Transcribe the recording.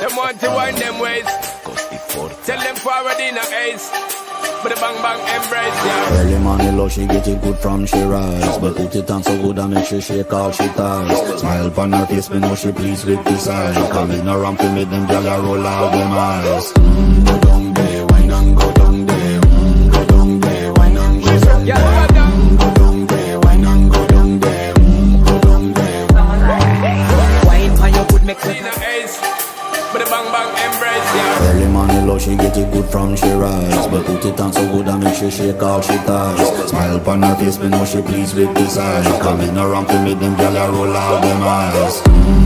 Them want to wind them ways. Tell them forward in a ace. But the bang bang embrace, yeah. Early money low, she get it good from she rise But put it on so good and make she shake all she ties Smile upon her face, me know she pleased with this eye Coming around to make them gyal a roll out them eyes mm, Go down there, wine and go down there mm, Go down there, wine and go down there Yeah, go down. Go down there, wine and go down there Go down there Wine for your good make In bang bang embrace, yeah. Early money low, she get it good from she rise. But put it on so good and make she shake all she ties. Smile upon her face, me know she pleased with this eye Coming around to me, them gyal roll out them eyes. mm,